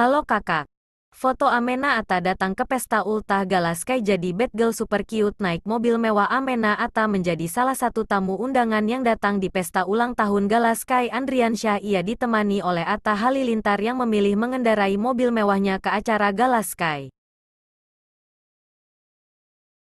Halo kakak. Foto Amena Atta datang ke pesta ultah gala Sky jadi bad girl super cute naik mobil mewah Amena Atta menjadi salah satu tamu undangan yang datang di pesta ulang tahun gala Andriansyah ia ditemani oleh Atta Halilintar yang memilih mengendarai mobil mewahnya ke acara gala